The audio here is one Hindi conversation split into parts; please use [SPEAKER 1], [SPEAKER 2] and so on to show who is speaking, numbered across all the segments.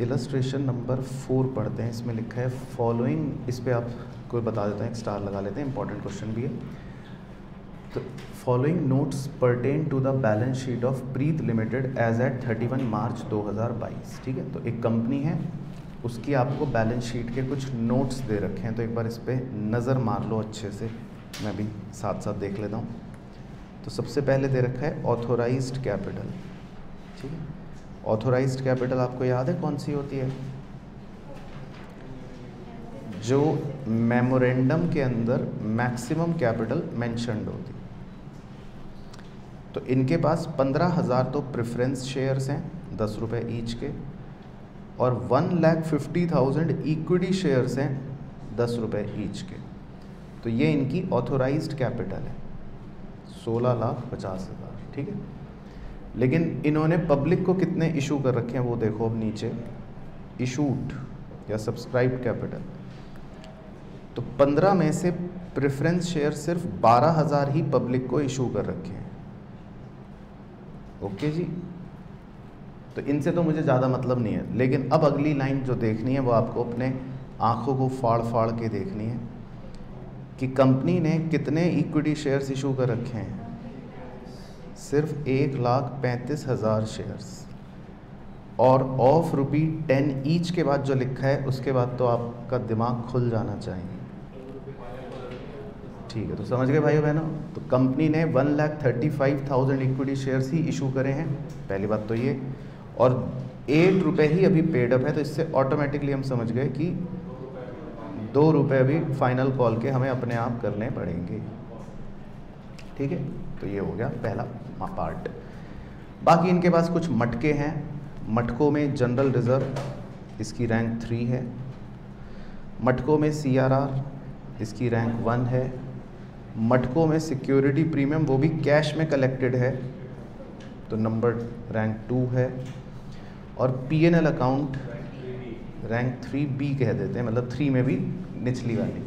[SPEAKER 1] इलस्ट्रेशन नंबर फोर पढ़ते हैं, इसमें लिखा है फॉलोइंग इस पर आप कोई बता देते हैं, एक स्टार लगा लेते हैं इंपॉर्टेंट क्वेश्चन भी है। तो following notes pertain to the balance sheet of Preet limited as at 31 March 2022 ठीक है? तो एक कंपनी है, उसकी आपको बैलेंस शीट के कुछ नोट्स दे रखे हैं तो एक बार इस पर नज़र मार लो अच्छे से, मैं भी साथ साथ देख लेता हूँ। तो सबसे पहले दे रखा है ऑथोराइज कैपिटल ठीक है? ऑथोराइज्ड कैपिटल आपको याद है कौन सी होती है? जो मेमोरेंडम के अंदर मैक्सिमम कैपिटल मैंशनड होती तो इनके पास पंद्रह हज़ार तो प्रेफरेंस शेयर्स हैं, दस रुपये ईच के, और one lakh fifty thousand equity shares हैं, दस रुपये ईच के। तो ये इनकी ऑथोराइज्ड कैपिटल है। सोलह लाख पचास हज़ार, ठीक है? लेकिन इन्होंने पब्लिक को कितने इशू कर रखे हैं वो देखो अब नीचे। इशूड या सब्सक्राइब कैपिटल तो पंद्रह में से प्रेफरेंस शेयर सिर्फ़ बारह हज़ार ही पब्लिक को इशू कर रखे हैं। ओके जी? तो इनसे तो मुझे ज़्यादा मतलब नहीं है। लेकिन अब अगली लाइन जो देखनी है वो आपको अपने आँखों को फाड़ फाड़ के देखनी है कि कंपनी ने कितने इक्विटी शेयर्स इशू कर रखे हैं। सिर्फ़ एक लाख पैंतीस हज़ार शेयर्स और ऑफ़ रुपी टेन ईच के बाद जो लिखा है, उसके बाद तो आपका दिमाग खुल जाना चाहिए। ठीक है तो समझ गए भाइयों बहनों? तो कंपनी ने one lakh thirty five thousand equity shares ही इशू करे हैं, पहली बात तो ये। और एट रुपये ही अभी पेड अप है तो इससे ऑटोमेटिकली हम समझ गए कि दो रुपये अभी फाइनल कॉल के हमें अपने आप करने पड़ेंगे। ठीक है तो ये हो गया पहला। पार्ट बाकी इनके पास कुछ मटके हैं। मटकों में जनरल रिज़र्व इसकी रैंक थ्री है। मटकों में सीआरआर इसकी रैंक वन है। मटकों में सिक्योरिटी प्रीमियम वो भी कैश में कलेक्टेड है। तो नंबर रैंक टू है। और P N L account rank three B कह देते हैं मतलब थ्री में भी निचली वाली।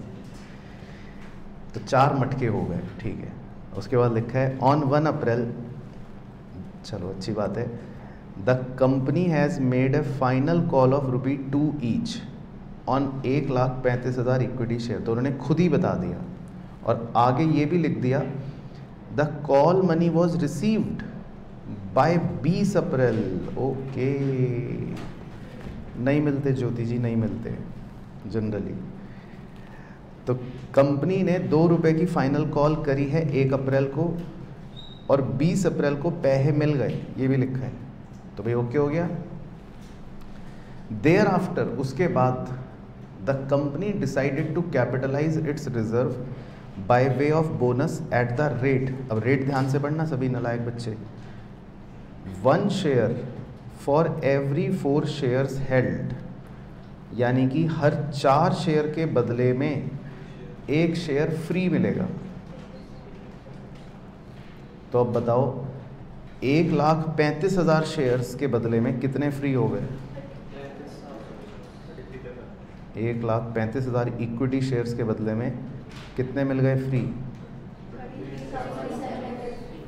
[SPEAKER 1] तो चार मटके हो गए, ठीक है। उसके बाद लिखा है ऑन वन अप्रैल चलो, अच्छी बात है। The company has made a final call of rupee two each on एक लाख पैंतीस हज़ार इक्विटी शेयर तो उन्होंने खुद ही बता दिया और आगे ये भी लिख दिया the call money was received by बीस अप्रैल। ओके। नहीं मिलते, ज्योति जी, नहीं मिलते जनरली तो कंपनी ने दो रुपए की फाइनल कॉल करी है एक अप्रैल को। और बीस अप्रैल को पैसे मिल गए, ये भी लिखा है। तो भाई ओके हो गया। देयर आफ्टर उसके बाद the company decided to capitalise its reserve by way of bonus at the rate अब रेट ध्यान से पढ़ना, सभी नलायक बच्चे। One share for every four shares held यानी कि हर चार शेयर के बदले में एक शेयर फ्री मिलेगा। तो अब बताओ, एक लाख पैंतीस हज़ार शेयर्स के बदले में कितने फ्री हो गए? एक लाख पैंतीस हज़ार इक्विटी शेयर्स के बदले में कितने मिल गए फ्री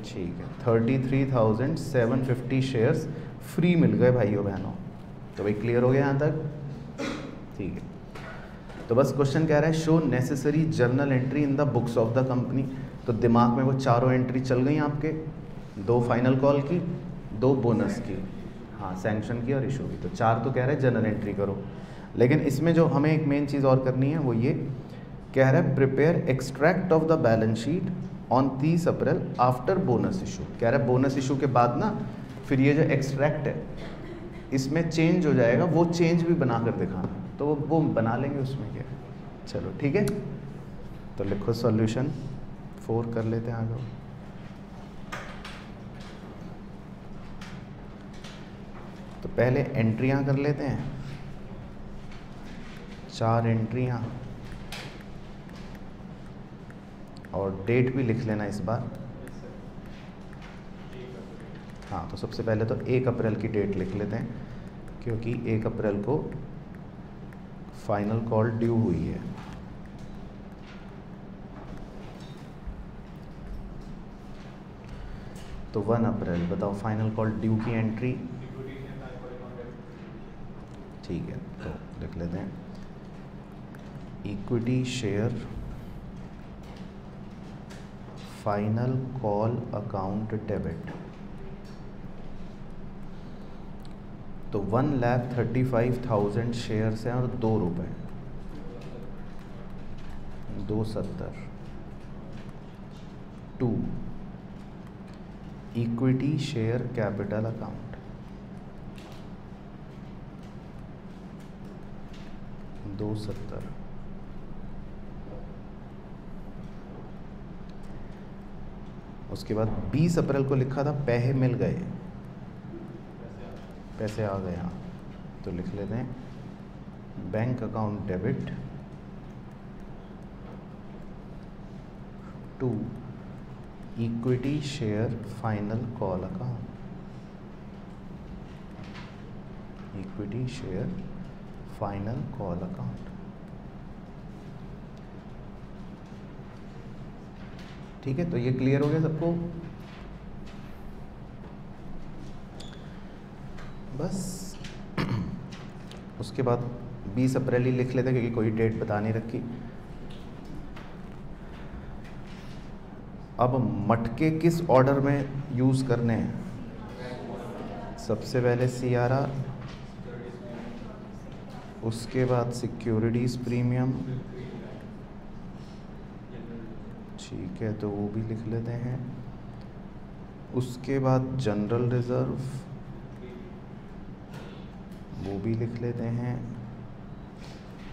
[SPEAKER 1] ठीक है thirty three thousand seven fifty shares free मिल गए भाइयों बहनों। तो भाई क्लियर हो गया यहाँ तक? ठीक है। तो बस क्वेश्चन कह रहा है show necessary journal entry in the books of the company तो दिमाग में वो चारों एंट्री चल गई आपके। दो फाइनल कॉल की, दो बोनस की। हाँ सैंक्शन की और इशू की। तो चार तो कह रहे हैं जनरल एंट्री करो। लेकिन इसमें जो हमें एक मेन चीज़ और करनी है, वो ये कह रहा है prepare extract of the balance sheet on तीस अप्रैल आफ्टर बोनस इशू कह रहा है बोनस इशू के बाद ना, फिर ये जो एक्सट्रैक्ट है, इसमें चेंज हो जाएगा, वो चेंज भी बना कर दिखाना। तो वो बना लेंगे उसमें क्या चलो, ठीक है? तो लिखो सॉल्यूशन फोर कर लेते हैं आगे। तो पहले एंट्रियाँ कर लेते हैं। चार एंट्रियाँ। और डेट भी लिख लेना इस बार। हाँ तो सबसे पहले तो एक अप्रैल की डेट लिख लेते हैं, क्योंकि एक अप्रैल को फाइनल कॉल ड्यू हुई है। तो वन अप्रैल, बताओ फाइनल कॉल ड्यू की एंट्री ठीक है तो लिख लेते हैं। Equity share final call account debit तो one lakh thirty five thousand shares हैं और दो रुपये दो सत्तर। To. Equity share capital account दो सत्तर। उसके बाद 20 अप्रैल को लिखा था, पैसे मिल गए। पैसे आ गए हाँ। तो लिख लेते हैं। Bank account debit. To. Equity share final call account equity share final call account ठीक है तो ये क्लियर हो गया सबको? बस। उसके बाद 20 अप्रैल ही लिख लेते क्योंकि कोई डेट बता नहीं रखी। अब मटके किस ऑर्डर में यूज़ करने हैं? सबसे पहले सी आर आर उसके बाद सिक्योरिटीज़ प्रीमियम ठीक है तो वो भी लिख लेते हैं। उसके बाद जनरल रिज़र्व वो भी लिख लेते हैं।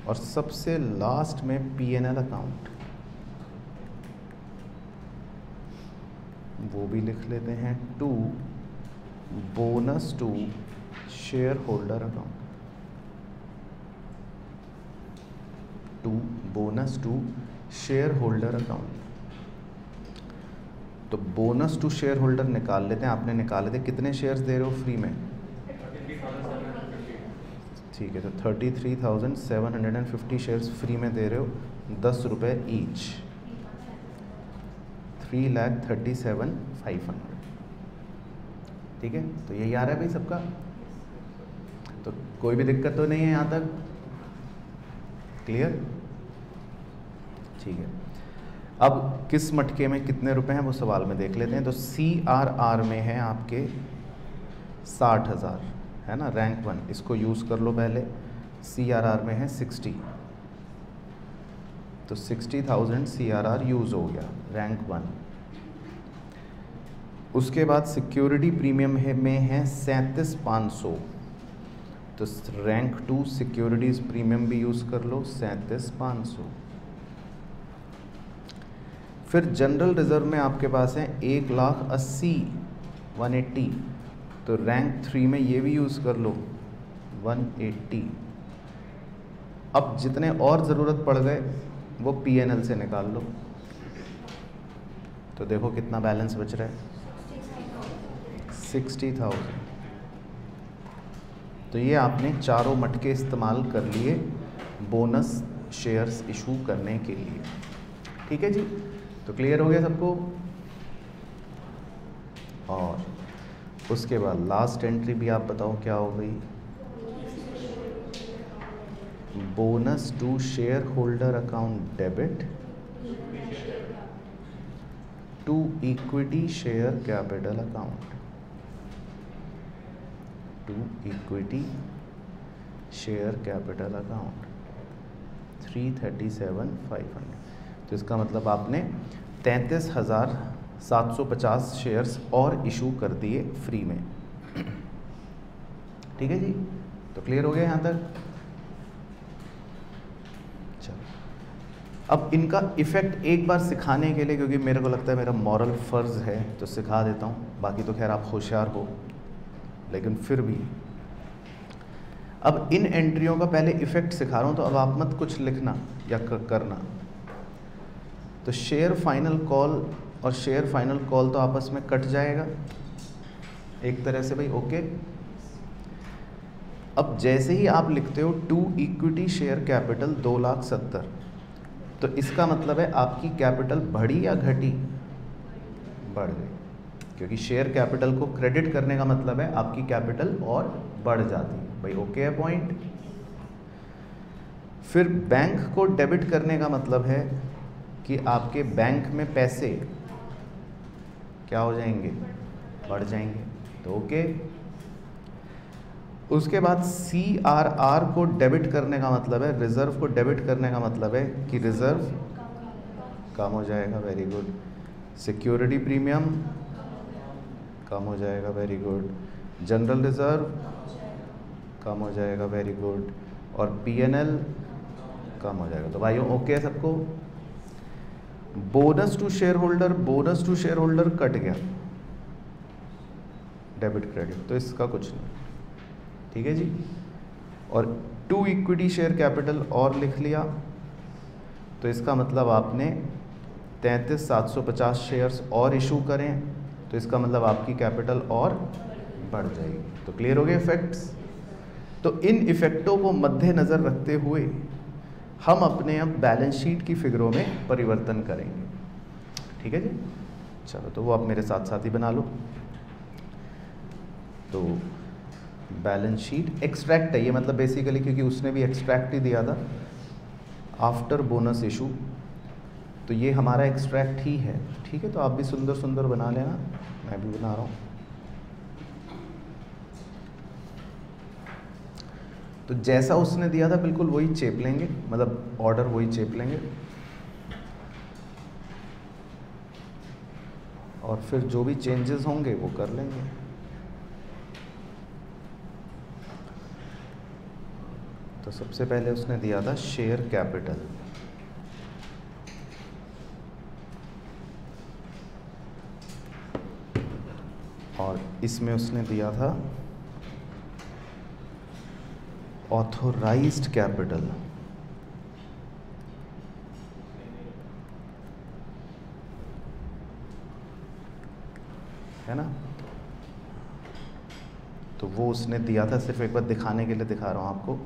[SPEAKER 1] और सबसे लास्ट में पीएनएल अकाउंट वो भी लिख लेते हैं। To bonus to share holder account to bonus to share holder account तो बोनस टू शेयर होल्डर निकाल लेते हैं। आपने निकाले थे। कितने शेयर्स दे रहे हो फ्री में? ठीक है तो thirty three thousand seven hundred and fifty shares free में दे रहे हो। दस रुपये each three lakh thirty seven five hundred ठीक है? तो यही आ रहा है भाई सबका? तो कोई भी दिक्कत तो नहीं है यहाँ तक? क्लियर ठीक है। अब किस मटके में कितने रुपए हैं वो सवाल में देख लेते हैं। तो सी आर आर में है आपके साठ हज़ार, है ना? रैंक वन इसको यूज़ कर लो पहले। सी आर आर में है सिक्सटी तो sixty thousand C R R use हो गया रैंक वन उसके बाद सिक्योरिटी प्रीमियम है, में है सैंतीस पाँच सौ। तो रैंक टू सिक्योरिटीज़ प्रीमियम भी यूज़ कर लो, सैंतीस पाँच सौ। फिर जनरल रिज़र्व में आपके पास है एक लाख अस्सी वन एट्टी तो रैंक थ्री में ये भी यूज़ कर लो वन एट्टी अब जितने और ज़रूरत पड़ गए वो पी एन एल से निकाल लो। तो देखो कितना बैलेंस बच रहा है। सिक्सटी थाउज़ेंड तो ये आपने चारों मटके इस्तेमाल कर लिए बोनस शेयर्स इशू करने के लिए। ठीक है जी? तो क्लियर हो गया सबको? और उसके बाद लास्ट एंट्री भी आप बताओ क्या हो गई? Bonus to share holder account debit to equity share capital account to equity share capital account three thirty seven five hundred तो इसका मतलब आपने तैंतीस हज़ार सात सौ पचास शेयर्स और इशू कर दिए फ्री में। ठीक है जी? तो क्लियर हो गया यहाँ तक चलो अब इनका इफ़ेक्ट एक बार सिखाने के लिए, क्योंकि मेरे को लगता है मेरा मॉरल फ़र्ज़ है तो सिखा देता हूँ। बाकी तो खैर आप होशियार हो, लेकिन फिर भी। अब इन एंट्रियों का पहले इफ़ेक्ट सिखा रहा हूँ तो अब आप मत कुछ लिखना या करना। तो शेयर फाइनल कॉल और शेयर फाइनल कॉल तो आपस में कट जाएगा। एक तरह से भाई ओके अब जैसे ही आप लिखते हो टू इक्विटी शेयर कैपिटल दो लाख सत्तर। तो इसका मतलब है आपकी कैपिटल बढ़ी या घटी? बढ़ गई। क्योंकि शेयर कैपिटल को क्रेडिट करने का मतलब है आपकी कैपिटल और बढ़ जाती। है भाई ओके है पॉइंट फिर बैंक को डेबिट करने का मतलब है कि आपके बैंक में पैसे क्या हो जाएँगे? बढ़ जाएँगे। तो ओके उसके बाद सी आर आर को डेबिट करने का मतलब है रिज़र्व को डेबिट करने का मतलब है कि रिज़र्व कम हो जाएगा वेरी गुड सिक्योरिटी प्रीमियम कम हो जाएगा वेरी गुड जनरल रिज़र्व कम हो जाएगा वेरी गुड और पीएनएल कम हो जाएगा। तो भाइयों ओके है सबको? Bonus to share holder bonus to share holder cut गया। डेबिट क्रेडिट तो इसका कुछ नहीं। ठीक है जी? और टू इक्विटी शेयर कैपिटल और लिख लिया। तो इसका मतलब आपने तैंतीस सात सौ पचास शेयर्स और इशू करें तो इसका मतलब आपकी कैपिटल और बढ़ जाएगी। तो क्लियर हो गए इफेक्ट्स तो इन इफेक्टों को मद्देनज़र रखते हुए हम अपने अब बैलेंस शीट की फिगरों में परिवर्तन करेंगे। ठीक है जी? चलो तो वो आप मेरे साथ साथ ही बना लो। तो बैलेंस शीट एक्सट्रैक्ट है ये मतलब बेसिकली क्योंकि उसने भी एक्सट्रैक्ट ही दिया था। आफ्टर बोनस इशू तो ये हमारा एक्सट्रैक्ट ही है। ठीक है तो आप भी सुंदर सुंदर बना लेना। मैं भी बना रहा हूँ। तो जैसा उसने दिया था, बिल्कुल वही चेप लेंगे। मतलब ऑर्डर वही चेप लेंगे। और फिर जो भी चेंजेस होंगे, वो कर लेंगे। तो सबसे पहले उसने दिया था शेयर कैपिटल। और इसमें उसने दिया था ऑथोराइज्ड कैपिटल है ना? तो वो उसने दिया था, सिर्फ़ एक बार दिखाने के लिए दिखा रहा हूँ आपको।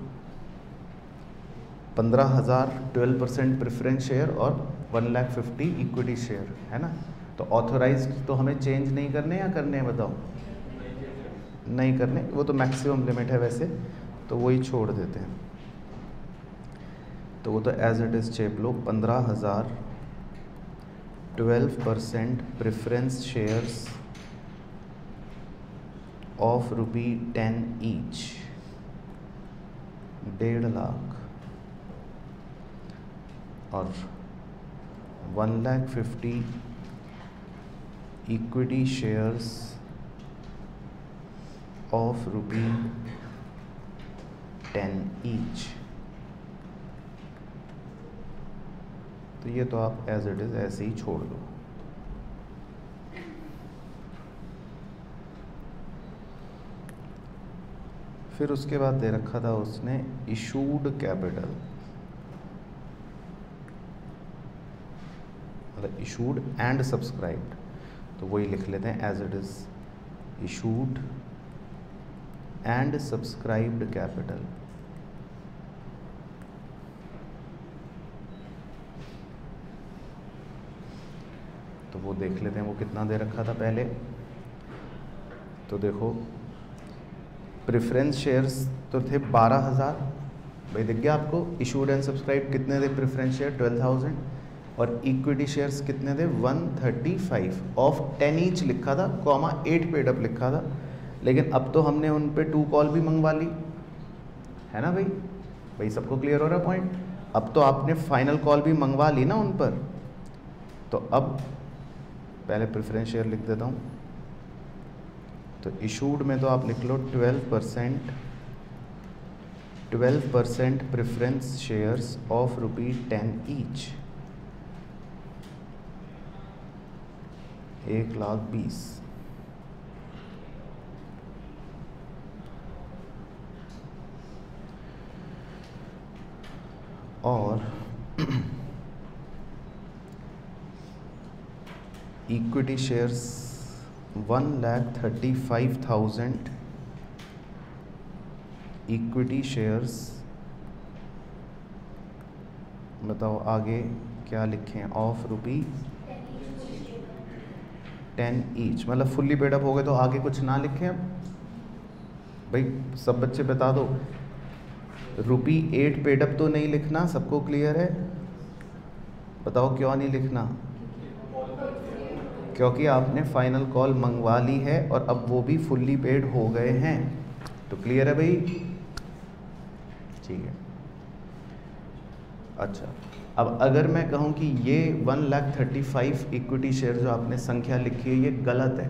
[SPEAKER 1] पंद्रह हज़ार ट्वेल्व परसेंट प्रेफरेंस शेयर और one lakh fifty equity share है ना? तो ऑथोराइज तो हमें चेंज नहीं करने या करने हैं, बताओ? नहीं करने? वो तो मैक्सिमम लिमिट है वैसे तो वही छोड़ देते हैं। तो वो तो एज इट इज़ चेप लो, पंद्रह हज़ार twelve percent preference shares of rupee ten each डेढ़ लाख। और one lakh fifty equity shares of rupee ten each तो ये तो आप एज इट इज़ ऐसे ही छोड़ दो। फिर उसके बाद दे रखा था उसने इशूड कैपिटल मतलब इशूड एंड सब्सक्राइब्ड तो वही लिख लेते हैं as it is issued and subscribed capital तो वो देख लेते हैं वो कितना दे रखा था पहले। तो देखो प्रेफरेंस शेयर्स तो थे बारह हज़ार। भाई दिख गया आपको इशूड एंड सब्सक्राइब कितने थे प्रेफरेंस शेयर ट्वेल्व थाउज़ेंड और इक्विटी शेयर्स कितने थे? One thirty five of ten each लिखा था कॉमा एट पेड अप लिखा था। लेकिन अब तो हमने उन पर टू कॉल भी मंगवा ली। है ना भाई? भाई, सबको क्लियर हो रहा पॉइंट अब तो आपने फाइनल कॉल भी मंगवा ली ना उन पर। तो अब पहले प्रेफरेंस शेयर लिख देता हूँ। तो इशूड में तो आप लिख लो twelve percent twelve percent preference shares of rupee ten each एक लाख बीस। और equity shares one lakh thirty five thousand equity shares बताओ आगे क्या लिखें? ऑफ़ रुपी टेन ईच मतलब फुल्ली पेडअप हो गए तो आगे कुछ ना लिखें अब भाई, सब बच्चे बता दो। रुपी एट पेडअप तो नहीं लिखना, सबको क्लियर है? बताओ क्यों नहीं लिखना? क्योंकि आपने फाइनल कॉल मंगवा ली है और अब वो भी फुल्ली पेड हो गए हैं। तो क्लियर है भाई? ठीक है। अच्छा। अब अगर मैं कहूँ कि ये one lakh thirty five equity share जो आपने संख्या लिखी है, ये गलत है।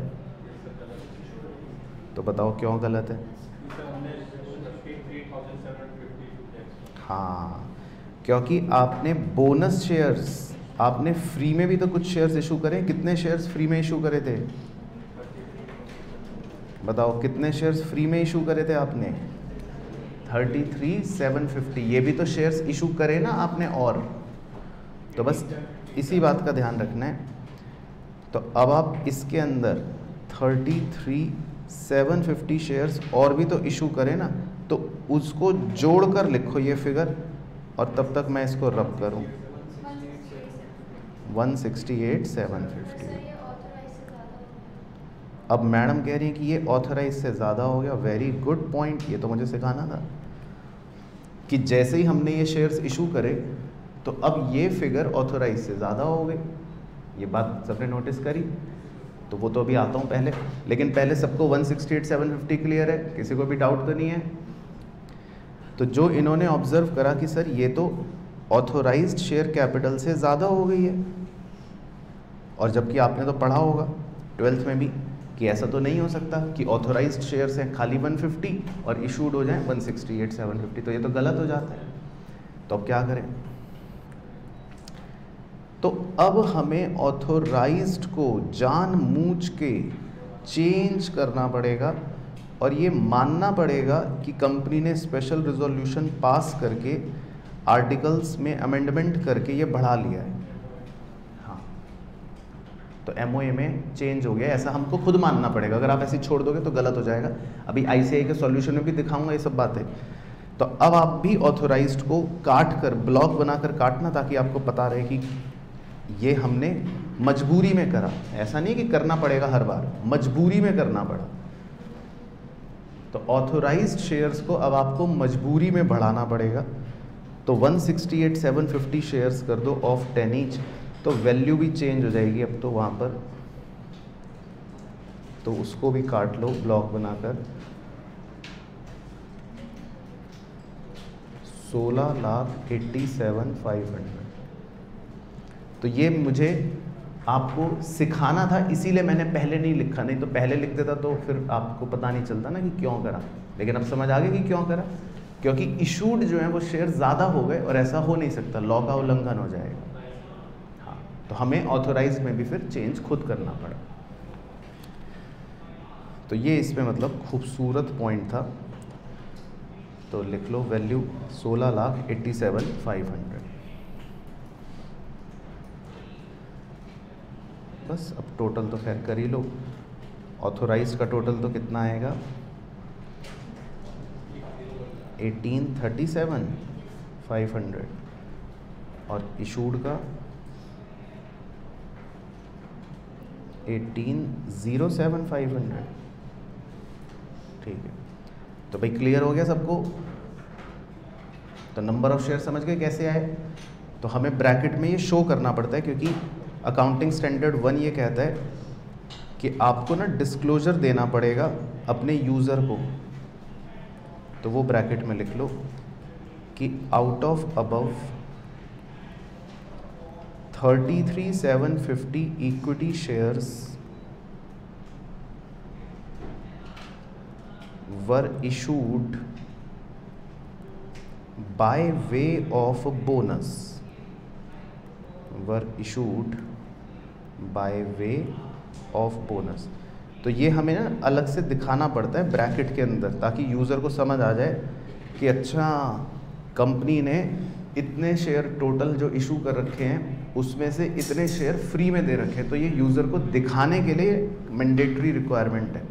[SPEAKER 1] तो बताओ क्यों गलत है? हाँ क्योंकि आपने बोनस शेयर्स आपने फ्री में भी तो कुछ शेयर्स इशू करे। कितने शेयर्स फ्री में इशू करे थे? बताओ, कितने शेयर्स फ्री में इशू करे थे आपने? थर्टी थ्री सेवन फिफ्टी ये भी तो शेयर्स इशू करे ना आपने और। तो बस इसी बात का ध्यान रखना है। तो अब आप इसके अंदर thirty three seven fifty shares और भी तो इशू करें ना तो उसको जोड़कर लिखो ये फिगर और तब तक मैं इसको रब करूँ। One sixty eight seven fifty अब मैडम कह रही हैं कि ये ऑथराइज से ज़्यादा हो गया वेरी गुड पॉइंट ये तो मुझे सिखाना था। कि जैसे ही हमने ये शेयर्स इशू करे तो अब ये फिगर ऑथोराइज से ज़्यादा हो गई। ये बात सबने नोटिस करी। तो वो तो अभी आता हूँ पहले। लेकिन पहले सबको 168 750 क्लियर है। किसी को भी डाउट तो नहीं है। तो जो इन्होंने ऑब्ज़र्व करा कि सर ये तो ऑथोराइज शेयर कैपिटल से ज़्यादा हो गई है। और जबकि आपने तो पढ़ा होगा ट्वेल्थ में भी कि ऐसा तो नहीं हो सकता कि ऑथोराइज शेयर्स हैं खाली 150 और इशूड हो जाएँ 168 750 तो ये तो गलत हो जाता है। तो अब क्या करें? तो अब हमें ऑथोराइज्ड को जान मूझ के चेंज करना पड़ेगा और ये मानना पड़ेगा कि कंपनी ने स्पेशल रिजोल्यूशन पास करके आर्टिकल्स में अमेंडमेंट करके ये बढ़ा लिया है। हाँ। तो एम में चेंज हो गया, ऐसा हमको खुद मानना पड़ेगा। अगर आप ऐसे छोड़ दोगे तो गलत हो जाएगा। अभी आई के सॉल्यूशन में भी दिखाऊँगा ये सब बातें। तो अब आप भी ऑथोराइज्ड को काट कर ब्लॉक बनाकर काटना ताकि आपको पता रहे कि ये हमने मजबूरी में करा। ऐसा नहीं कि करना पड़ेगा हर बार, मजबूरी में करना पड़ा। तो ऑथोराइज्ड शेयर्स को अब आपको मजबूरी में बढ़ाना पड़ेगा। तो 168 750 शेयर्स कर दो ऑफ़ 10 इंच तो वैल्यू भी चेंज हो जाएगी। अब तो वहाँ पर तो उसको भी काट लो ब्लॉक बनाकर। सोलह lakh eighty seven, five hundred. तो ये मुझे आपको सिखाना था, इसीलिए मैंने पहले नहीं लिखा। नहीं तो पहले लिख देता तो फिर आपको पता नहीं चलता ना कि क्यों करा। लेकिन अब समझ आ गया कि क्यों करा। क्योंकि इशूड जो है वो शेयर ज़्यादा हो गए और ऐसा हो नहीं सकता। लॉ का उल्लंघन हो जाएगा। हाँ तो हमें ऑथोराइज में भी फिर चेंज खुद करना पड़ा। तो ये इसमें मतलब खूबसूरत पॉइंट था। तो लिख लो वैल्यू सोलह lakh eighty seven five hundred बस, अब टोटल तो खैर कर ही लो। ऑथोराइज का टोटल तो कितना आएगा? Eighteen thirty seven five hundred और इशूड का? Eighteen zero seven five hundred ठीक है। तो भाई क्लियर हो गया सबको? तो नंबर ऑफ़ शेयर समझ गए कैसे आए? तो हमें ब्रैकेट में ये शो करना पड़ता है क्योंकि अकाउंटिंग स्टैंडर्ड वन ये कहता है कि आपको ना डिस्क्लोजर देना पड़ेगा अपने यूज़र को। तो वो ब्रैकेट में लिख लो कि out of above thirty three seven fifty equity shares were issued by way of bonus were issued by way of bonus तो ये हमें ना अलग से दिखाना पड़ता है ब्रैकेट के अंदर, ताकि यूज़र को समझ आ जाए कि अच्छा कंपनी ने इतने शेयर टोटल जो इशू कर रखे हैं, उसमें से इतने शेयर फ्री में दे रखे हैं। तो ये यूज़र को दिखाने के लिए मैंडेटरी रिक्वायरमेंट है।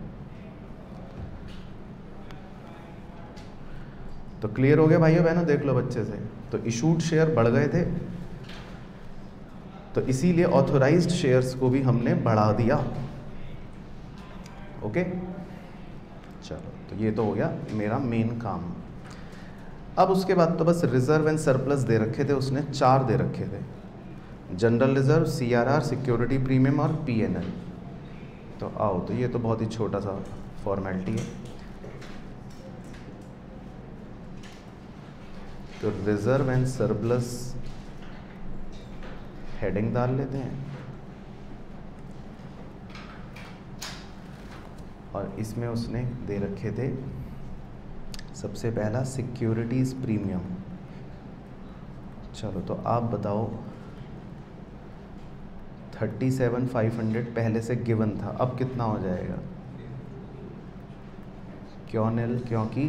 [SPEAKER 1] तो क्लियर हो गया भाइयों बहनों देख लो बच्चे से। तो इशूड शेयर बढ़ गए थे। तो इसीलिए ऑथोराइज्ड शेयर्स को भी हमने बढ़ा दिया। ओके चलो तो ये तो हो गया मेरा मेन काम। अब उसके बाद तो बस रिज़र्व एंड सरप्लस दे रखे थे, उसने चार दे रखे थे। General reserve CRR security premium और पीएनएल तो आओ तो ये तो बहुत ही छोटा सा फॉर्मेलिटी है। तो रिज़र्व एंड सरप्लस हेडिंग डाल लेते हैं। और इसमें उसने दे रखे थे, सबसे पहला सिक्योरिटीज़ प्रीमियम। चलो तो आप बताओ, थर्टी सेवन फाइव हंड्रेड पहले से गिवन था, अब कितना हो जाएगा? क्यों, निल? क्योंकि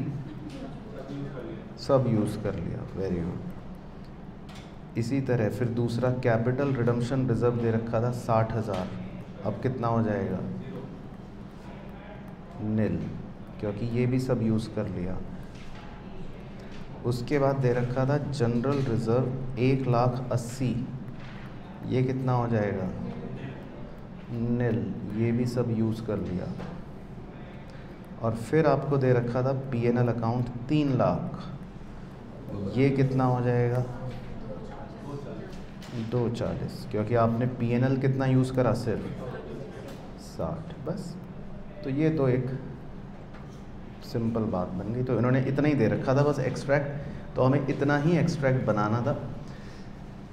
[SPEAKER 1] सब यूज़ कर लिया, वेरी गुड। इसी तरह फिर दूसरा कैपिटल रिडम्शन रिज़र्व दे रखा था साठ हज़ार। अब कितना हो जाएगा? निल, क्योंकि ये भी सब यूज़ कर लिया। उसके बाद दे रखा था जनरल रिज़र्व एक लाख अस्सी। ये कितना हो जाएगा? निल, ये भी सब यूज़ कर लिया। और फिर आपको दे रखा था पीएनएल अकाउंट तीन लाख। ये कितना हो जाएगा? दो चालीस, क्योंकि आपने पीएनएल कितना यूज़ करा? सिर्फ़ साठ, बस। तो ये तो एक सिंपल बात बन गई। तो इन्होंने इतना ही दे रखा था, बस एक्सट्रैक्ट तो हमें इतना ही एक्सट्रैक्ट बनाना था,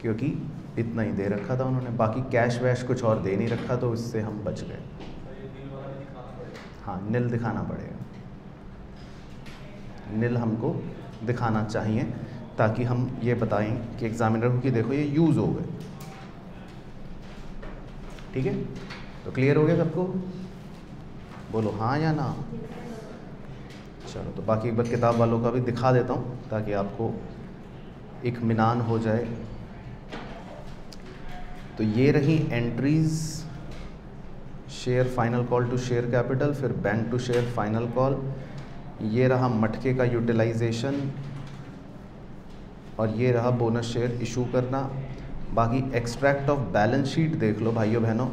[SPEAKER 1] क्योंकि इतना ही दे रखा था उन्होंने। बाकी कैश वैश कुछ और दे नहीं रखा तो इससे हम बच गए। हाँ नील दिखाना पड़ेगा। नील हमको दिखाना चाहिए। ताकि हम ये बताएँ कि एग्ज़ामिनर को कि देखो ये यूज़ हो गए। ठीक है? तो क्लियर हो गया सबको? बोलो हाँ या ना? चलो तो बाकी एक बार किताब वालों का भी दिखा देता हूँ, ताकि आपको एक मिनान हो जाए। तो ये रही entries share final call to share capital फिर bank to share final call ये रहा मटके का यूटिलाइजेशन और ये रहा बोनस शेयर इशू करना। बाकी एक्सट्रैक्ट ऑफ़ बैलेंस शीट देख लो भाइयों बहनों।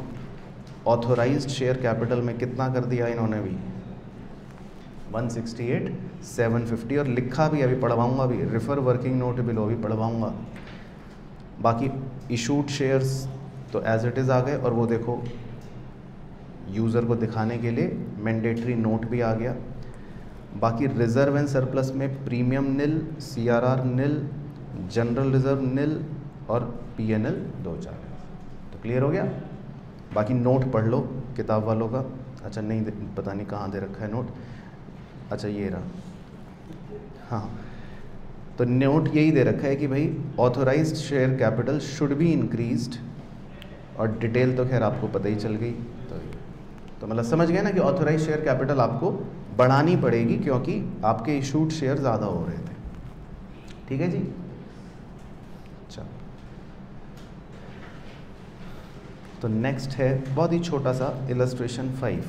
[SPEAKER 1] ऑथोराइज्ड शेयर कैपिटल में कितना कर दिया इन्होंने भी? 168 750 और लिखा भी, अभी पढ़वाऊँगा भी। रिफ़र वर्किंग नोट बिलो अभी पढ़वाऊँगा। बाकी इशूड शेयर्स तो एज इट इज़ आ गए और वो देखो यूज़र को दिखाने के लिए मैंडेटरी नोट भी आ गया। बाकी रिज़र्व एंड सरप्लस में premium nil CRR nil general reserve nil और पीएनएल दो चार तो क्लियर हो गया? बाकी नोट पढ़ लो, किताब वालों का। अच्छा नहीं, पता नहीं कहाँ दे रखा है नोट। अच्छा ये रहा। हाँ। तो नोट यही दे रखा है कि भाई authorised share capital should be increased और डिटेल तो खैर आपको पता ही चल गई। तो तो मतलब समझ गए ना कि ऑथोराइज शेयर कैपिटल आपको बढ़ानी पड़ेगी क्योंकि आपके इशूड शेयर ज़्यादा हो रहे थे। ठीक है जी चलो तो नेक्स्ट है बहुत ही छोटा सा illustration five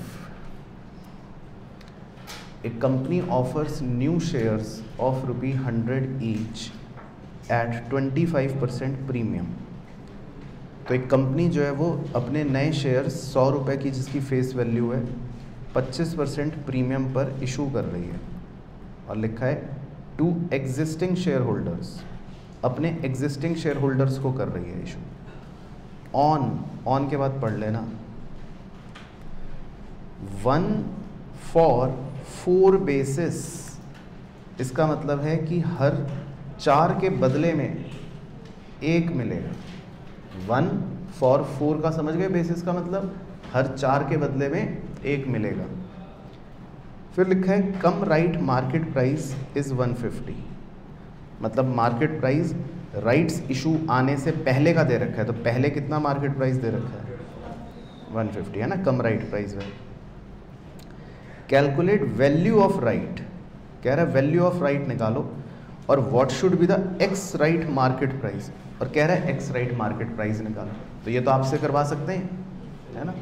[SPEAKER 1] a company offers new shares of rupee hundred each at twenty five percent premium तो एक कंपनी जो है वो अपने नए शेयर्स सौ रुपये की जिसकी फेस वैल्यू है 25 परसेंट प्रीमियम पर इशू कर रही है। और लिखा है टू एग्जिस्टिंग शेयर होल्डर्स अपने एग्जिस्टिंग शेयर होल्डर्स को कर रही है इशू ऑन ऑन के बाद पढ़ लेना। वन फॉर फोर बेसिस इसका मतलब है कि हर चार के बदले में एक मिलेगा। वन फॉर फोर का समझ गए बेसिस का मतलब? हर चार के बदले में एक मिलेगा। फिर लिखा है, cum right market price is 150 मतलब मार्केट प्राइस राइट्स इशू आने से पहले का दे रखा है तो पहले कितना मार्केट प्राइस दे रखा है? 150 है ना? कम राइट प्राइस में कैलकुलेट वैल्यू ऑफ़ राइट कह रहा है वैल्यू ऑफ़ राइट निकालो, और what should be the ex right market price और कह रहा है एक्स राइट मार्केट प्राइस निकालो। तो ये तो आपसे करवा सकते हैं, है ना?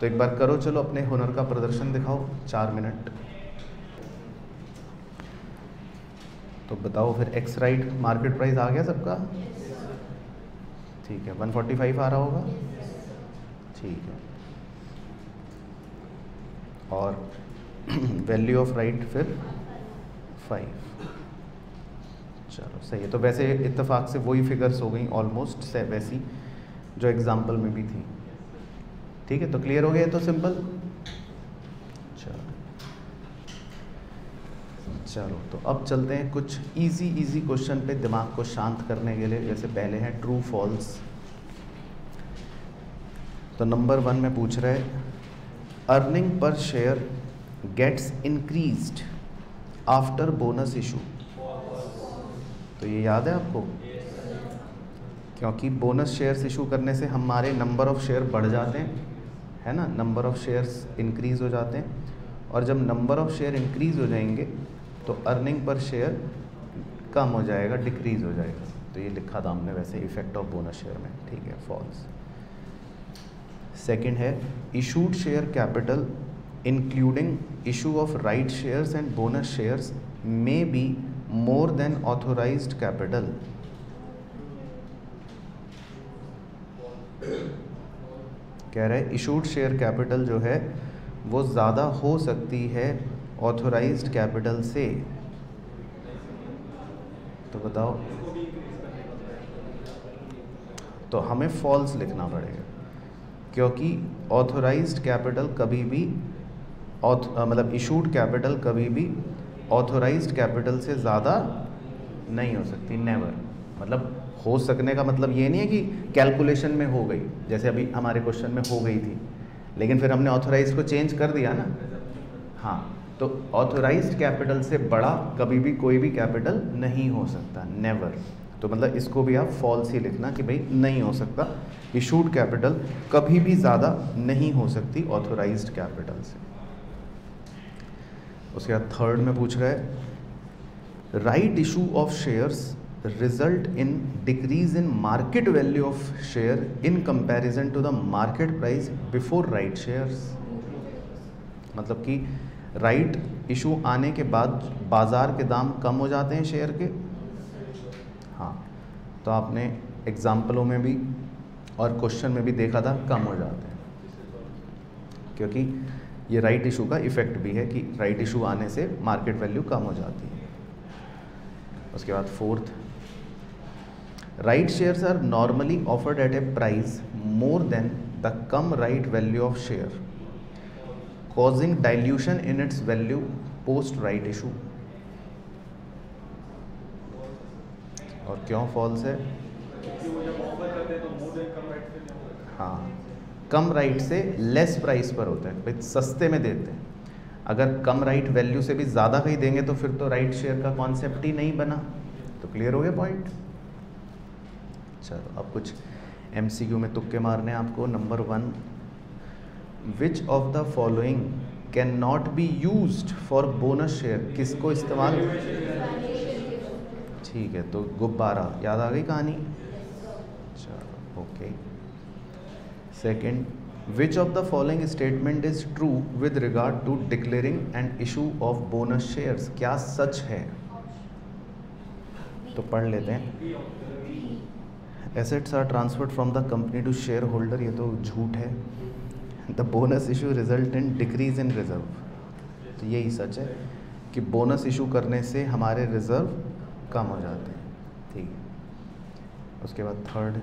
[SPEAKER 1] तो एक बार करो, चलो, अपने हुनर का प्रदर्शन दिखाओ, चार मिनट। तो बताओ फिर एक्स राइट मार्केट प्राइस आ गया सबका? ठीक है 145 आ रहा होगा। ठीक है। और वैल्यू ऑफ़ राइट फिर फाइव चलो, सही है। तो वैसे इत्तेफाक से वही फिगर्स हो गई ऑलमोस्ट वैसी जो एग्ज़ाम्पल में भी थी। ठीक है तो क्लियर हो गया तो सिंपल चलो चलो तो अब चलते हैं कुछ इजी इजी क्वेश्चन पे दिमाग को शांत करने के लिए, जैसे पहले हैं ट्रू फॉल्स तो नंबर वन में पूछ रहे earning per share gets increased after bonus issue तो ये याद है आपको? क्योंकि बोनस शेयर्स इशू करने से हमारे नंबर ऑफ़ शेयर बढ़ जाते हैं, है ना? नंबर ऑफ़ शेयर्स इंक्रीज़ हो जाते हैं। और जब नंबर ऑफ़ शेयर इंक्रीज़ हो जाएँगे तो अर्निंग पर शेयर कम हो जाएगा डिक्रीज़ हो जाएगा। तो ये लिखा था हमने वैसे इफ़ेक्ट ऑफ़ बोनस शेयर में। ठीक है फॉल्स सेकंड है issued share capital including issue of right shares and bonus shares may be more than authorised capital कह रहे इशूड शेयर कैपिटल जो है, वो ज़्यादा हो सकती है ऑथोराइज्ड कैपिटल से। तो बताओ। तो हमें फॉल्स लिखना पड़ेगा। क्योंकि ऑथोराइज्ड कैपिटल कभी भी मतलब इशूड कैपिटल कभी भी ऑथोराइज्ड कैपिटल से ज़्यादा नहीं हो सकती नेवर मतलब हो सकने का मतलब ये नहीं है कि कैलकुलेशन में हो गई, जैसे अभी हमारे क्वेश्चन में हो गई थी। लेकिन फिर हमने ऑथोराइज को चेंज कर दिया ना। हाँ। तो ऑथोराइज कैपिटल से बड़ा कभी भी कोई भी कैपिटल नहीं हो सकता नेवर तो मतलब इसको भी आप फॉल्स ही लिखना कि भाई नहीं हो सकता। इशूड कैपिटल कभी भी ज़्यादा नहीं हो सकती ऑथोराइज कैपिटल से। उसके बाद थर्ड में पूछ रहा है right issue of shares result in decrease in market value of share in comparison to the market price before right shares. मतलब कि राइट इशू आने के बाद बाज़ार के दाम कम हो जाते हैं शेयर के? हाँ तो आपने एग्ज़ाम्पलों में भी और क्वेश्चन में भी देखा था कम हो जाते हैं। क्योंकि ये राइट इशू का इफ़ेक्ट भी है कि राइट इशू आने से मार्केट वैल्यू कम हो जाती है। उसके बाद fourth Right shares are normally offered at a price more than the come right value of share, causing dilution in its value post right issue. और क्यों फॉल्स है? हाँ कम राइट से लेस प्राइस पर होता है, भाई सस्ते में देते हैं। अगर कम राइट वैल्यू से भी ज़्यादा कहीं देंगे तो फिर तो राइट शेयर का कॉन्सेप्ट ही नहीं बना। तो क्लियर हो गया पॉइंट चलो, अब कुछ एम में तुक्के मारने आपको। Number one which of the following can not be use for bonus share किसको इस्तेमाल? ठीक है तो गुब्बारा। याद आ गई कहानी? चलो okay second which of the following statement is true with regard to declaring and issue of bonus shares क्या सच है? तो पढ़ लेते हैं। Assets are transferred from the company to share holder ये तो झूठ है। The bonus issue result in decrease in reserve तो यही सच है कि बोनस इशू करने से हमारे रिज़र्व कम हो जाते हैं। ठीक है। उसके बाद third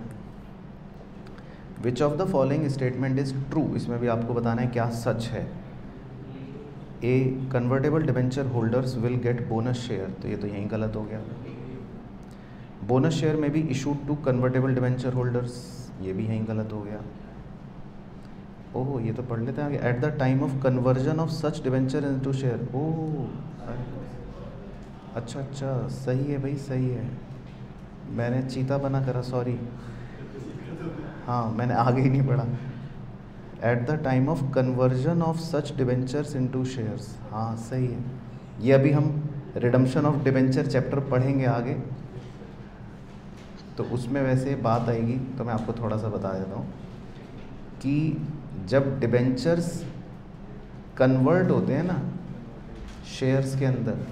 [SPEAKER 1] which of the following statement is true इसमें भी आपको बताना है क्या सच है। A convertible debenture holders will get bonus share तो ये तो यहीं गलत हो गया। बोनस शेयर में भी issued to convertible debenture holders ये भी यहीं गलत हो गया। ओह, ये तो पढ़ लेते हैं at the time of conversion of such debenture into share oh अच्छा अच्छा सही है भाई, सही है। मैंने चीता बना करा सॉरी हाँ मैंने आगे ही नहीं पढ़ा। At the time of conversion of such debentures into shares हाँ सही है। ये अभी हम रिडम्शन ऑफ़ डिवेंचर चैप्टर पढ़ेंगे आगे। तो उसमें वैसे बात आएगी तो मैं आपको थोड़ा सा बता देता हूँ कि जब डिबेंचर्स कन्वर्ट होते हैं ना शेयर्स के अंदर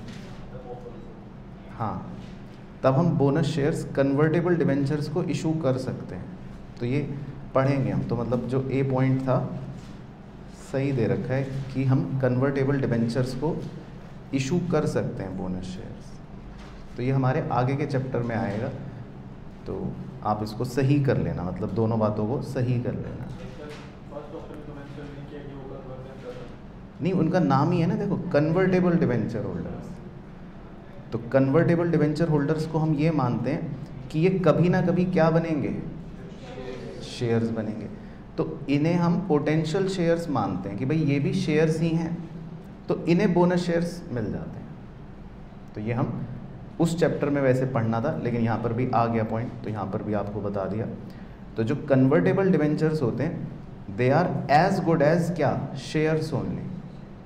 [SPEAKER 1] हाँ तब हम बोनस शेयर्स कन्वर्टेबल डिबेंचर्स को इशू कर सकते हैं। तो ये पढ़ेंगे हम तो मतलब जो ए पॉइंट था, सही दे रखा है कि हम कन्वर्टेबल डिबेंचर्स को इशू कर सकते हैं बोनस शेयर्स तो ये हमारे आगे के चैप्टर में आएगा तो आप इसको सही कर लेना मतलब दोनों बातों को सही कर लेना। नहीं, उनका नाम ही है ना, देखो कन्वर्टेबल डिवेंचर होल्डर्स तो कन्वर्टेबल डिवेंचर होल्डर्स को हम ये मानते हैं कि ये कभी ना कभी क्या बनेंगे? शेयर्स बनेंगे. तो इन्हें हम पोटेंशियल शेयर्स मानते हैं कि भाई ये भी शेयर्स ही हैं तो इन्हें बोनस शेयर्स मिल जाते हैं. तो ये हम उस चैप्टर में वैसे पढ़ना था, लेकिन यहाँ पर भी आ गया पॉइंट तो यहाँ पर भी आपको बता दिया. तो जो कन्वर्टेबल डिवेंचर्स होते हैं they are as good as क्या? शेयर्स ओनली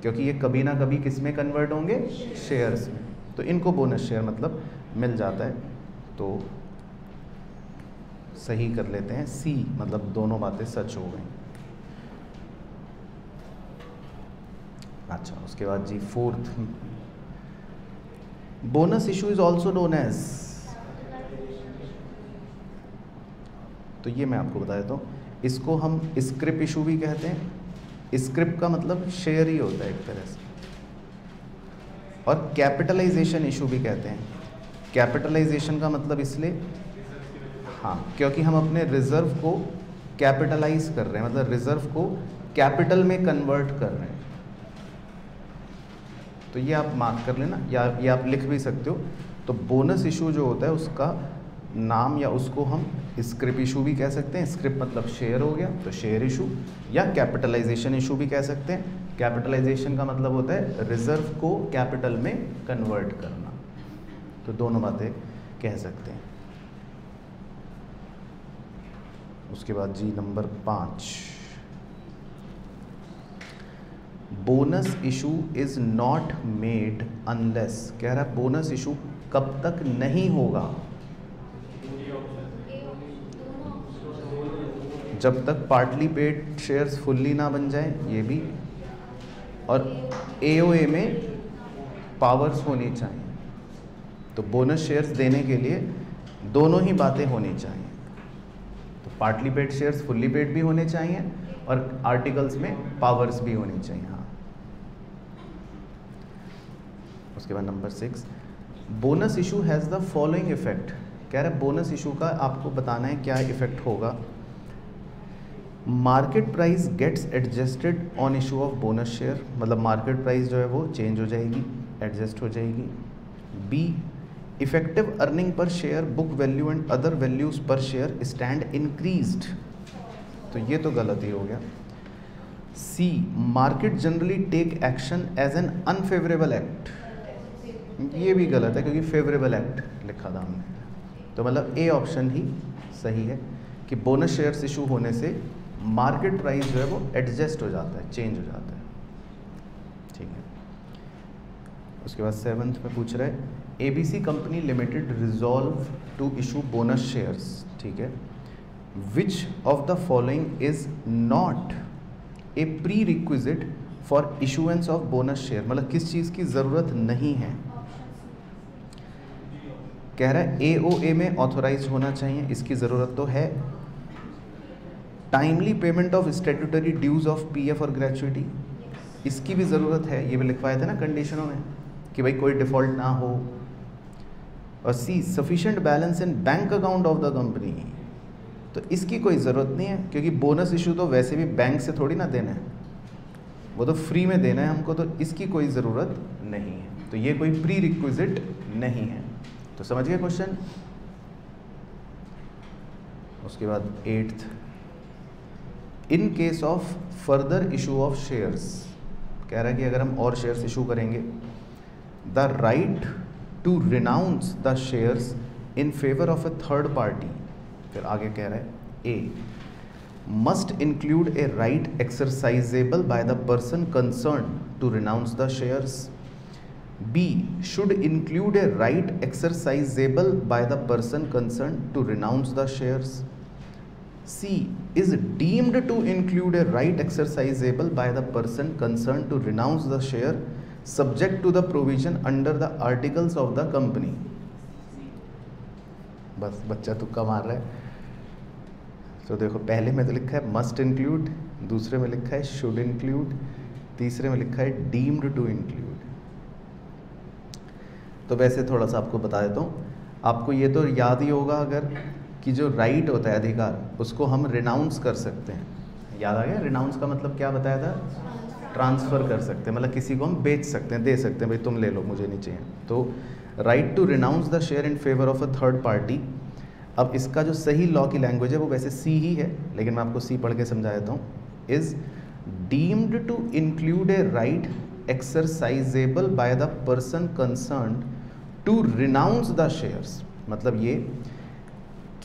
[SPEAKER 1] क्योंकि ये कभी ना कभी किसमें कन्वर्ट होंगे? शेयर्स में। तो इनको बोनस शेयर मतलब मिल जाता है। तो सही कर लेते हैं। सी मतलब दोनों बातें सच हो गई। अच्छा उसके बाद जी fourth bonus issue is also known as तो ये मैं आपको बता देता हूँ। इसको हम स्क्रिप इशू भी कहते हैं। स्क्रिप का मतलब शेयर ही होता है एक तरह से। और कैपिटलाइजेशन इशू भी कहते हैं। कैपिटलाइजेशन का मतलब इसलिए हाँ क्योंकि हम अपने रिज़र्व को कैपिटलाइज कर रहे हैं मतलब रिज़र्व को कैपिटल में कन्वर्ट कर रहे हैं। तो ये आप मार्क कर लेना, या, ये आप लिख भी सकते हो। तो बोनस इशू जो होता है, उसका नाम या उसको हम स्क्रिप्ट इशू भी कह सकते हैं। स्क्रिप्ट मतलब शेयर हो गया तो शेयर इशू। या कैपिटलाइजेशन इशू भी कह सकते हैं। कैपिटलाइजेशन का मतलब होता है रिज़र्व को कैपिटल में कन्वर्ट करना। तो दोनों बातें कह सकते हैं। उसके बाद जी नंबर पाँच। Bonus issue is not made unless कह रहा है बोनस इशू कब तक नहीं होगा? जब तक पार्टली पेड शेयर्स फुल्ली ना बन जाए, ये भी। और एओए में पावर्स होनी चाहिए। तो बोनस शेयर्स देने के लिए दोनों ही बातें होनी चाहिए। तो partly paid shares fully paid भी होने चाहिए और आर्टिकल्स में पावर्स भी होनी चाहिए हाँ। उसके बाद number six bonus issue has the following effect कह रहे बोनस इशू का आपको बताना है क्या इफ़ेक्ट होगा। Market price gets adjusted on issue of bonus share मतलब मार्केट प्राइस जो है वो चेंज हो जाएगी एडजस्ट हो जाएगी. B effective earning per share book value and other values per share stand increased तो ये तो गलत ही हो गया. C market generally take action as an unfavourable act ये भी गलत है क्योंकि फेवरेबल एक्ट लिखा था हमने. तो मतलब ए ऑप्शन ही सही है कि बोनस शेयर्स इशू होने से मार्केट प्राइस जो है वो एडजस्ट हो जाता है चेंज हो जाता है। ठीक है। उसके बाद सेवन्थ में पूछ रहे A B C company limited resolve to issue bonus shares ठीक है। Which of the following is not a prerequisite for issuance of bonus share मतलब किस चीज़ की ज़रूरत नहीं है। कह रहा है ए में ऑथोराइज होना चाहिए, इसकी ज़रूरत तो है। Timely payment of statutory dues of P F और ग्रेचुटी इसकी भी ज़रूरत है ये भी लिखवाए थे ना कंडीशनों में कि भाई कोई डिफ़ॉल्ट ना हो। और C sufficient balance in bank account of the company तो इसकी कोई ज़रूरत नहीं है क्योंकि बोनस इशू तो वैसे भी बैंक से थोड़ी ना देना है। वो तो फ्री में देना है हमको तो इसकी कोई ज़रूरत नहीं है। तो ये कोई प्री रिक्विजिट नहीं है। तो समझ गए क्वेश्चन उसके बाद eighth in case of further issue of shares कह रहा है कि अगर हम और शेयर्स इशू करेंगे the right to renounce the shares in favour of a third party फिर आगे कह रहा है A must include a right exercisable by the person concern to renounce the shares B should include a right exercisable by the person concern to renounce the shares C is deemed to include a right exercisable by the person concerned to renounce the share subject to the provision under the articles of the company. बस बच्चा तुक्का मार रहा है तो देखो पहले में तो लिखा है मस्ट इंक्लूड दूसरे में लिखा है शुड इंक्लूड तीसरे में लिखा है डीम्ड टू इंक्लूड तो वैसे थोड़ा सा आपको बता देता हूँ आपको ये तो याद ही होगा अगर कि जो राइट होता है अधिकार, उसको हम रिनाउंस कर सकते हैं। याद आ गया? रिनाउंस का मतलब क्या बताया था? ट्रांसफ़र कर सकते हैं। मतलब किसी को हम बेच सकते हैं, दे सकते हैं, भाई, तुम ले लो, मुझे नहीं चाहिए। तो right to renounce the share in favour of a third party अब इसका जो सही लॉ की लैंग्वेज है, वो वैसे सी ही है, लेकिन मैं आपको सी पढ़ के समझा देता हूँ। Is deemed to include a right exercisable by the person concerned to renounce the shares मतलब ये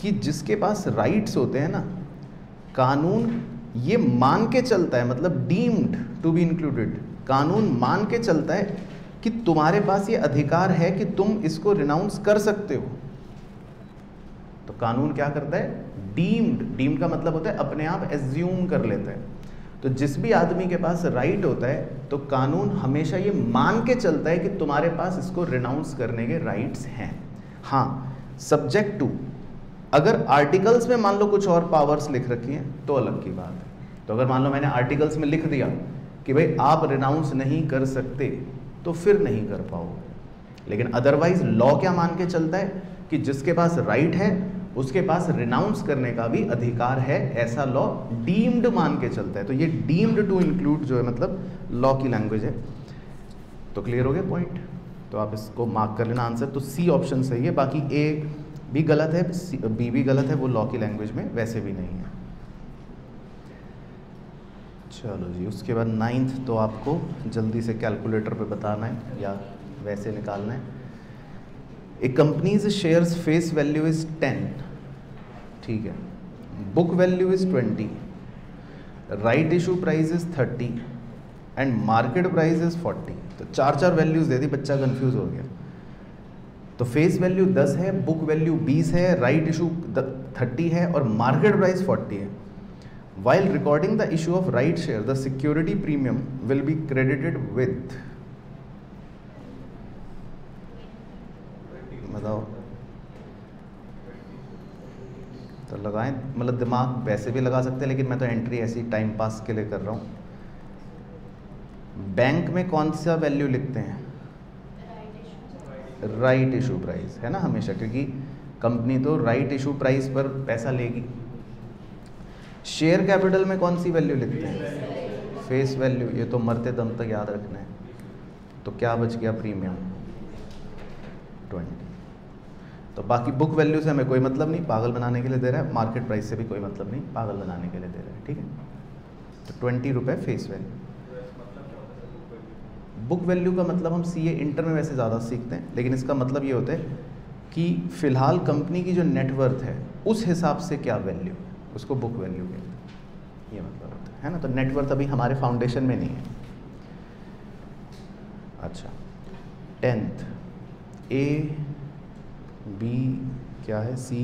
[SPEAKER 1] कि जिसके पास राइट्स होते हैं ना, कानून ये मान के चलता है मतलब डीम्ड टू बी इंक्लूडेड कानून मान के चलता है कि तुम्हारे पास ये अधिकार है कि तुम इसको रिनाउंस कर सकते हो। तो कानून क्या करता है? डीम्ड डीम्ड का मतलब होता है अपने आप एज्यूम कर लेता है। तो जिस भी आदमी के पास राइट होता है तो कानून हमेशा ये मान के चलता है कि तुम्हारे पास इसको रिनाउंस करने के राइट्स हैं। हाँ सब्जेक्ट टू अगर आर्टिकल्स में मान लो कुछ और पावर्स लिख रखी हैं तो अलग की बात है। तो अगर मान लो मैंने आर्टिकल्स में लिख दिया कि भाई आप रिनाउंस नहीं कर सकते तो फिर नहीं कर पाओगे। लेकिन अदरवाइज़ लॉ क्या मान के चलता है कि जिसके पास राइट है, उसके पास रिनाउंस करने का भी अधिकार है, ऐसा लॉ डीम्ड मान के चलता है। तो ये डीम्ड टू इंक्लूड जो है मतलब लॉ की लैंग्वेज है। तो क्लियर हो गया पॉइंट तो आप इसको मार्क कर लेना आंसर तो सी ऑप्शन सही है, बाकी ए भी गलत है बी भी गलत है, वो लॉ की लैंग्वेज में वैसे भी नहीं है। चलो जी, उसके बाद नाइन्थ तो आपको जल्दी से कैलकुलेटर पे बताना है या वैसे निकालना है। A company's shares face value is ten ठीक है। Book value is twenty right issue price is thirty and market price is forty तो चार चार वैल्यूज़ दे दी, बच्चा कंफ्यूज हो गया। तो फेस वैल्यू 10 है बुक वैल्यू 20 है राइट इशू 30 है और मार्केट प्राइस 40 है। While recording the issue of right share the security premium will be credited with बताओ। तो लगाएँ मतलब दिमाग वैसे भी लगा सकते हैं, लेकिन मैं तो एंट्री ऐसी टाइम पास के लिए कर रहा हूँ। बैंक में कौन सा वैल्यू लिखते हैं? राइट इशू प्राइस है ना हमेशा, क्योंकि कंपनी तो राइट इशू प्राइस पर पैसा लेगी। शेयर कैपिटल में कौन सी वैल्यू लिखते हैं? फेस वैल्यू ये तो मरते दम तक याद रखना है। तो क्या बच गया प्रीमियम ट्वेंटी तो बाकी बुक वैल्यू से हमें कोई मतलब नहीं, पागल बनाने के लिए दे रहा है। मार्केट प्राइस से भी कोई मतलब नहीं, पागल बनाने के लिए दे रहा है, ठीक है? तो ट्वेंटी रुपये फेस वैल्यू बुक वैल्यू का मतलब हम सी ए इंटर में वैसे ज़्यादा सीखते हैं, लेकिन इसका मतलब ये होता है कि फ़िलहाल कंपनी की जो नेटवर्थ है, उस हिसाब से क्या वैल्यू है उसको बुक वैल्यू कहते हैं। ये मतलब होता है है ना? तो नेटवर्थ अभी हमारे फाउंडेशन में नहीं है। अच्छा टेंथ ए बी क्या है? सी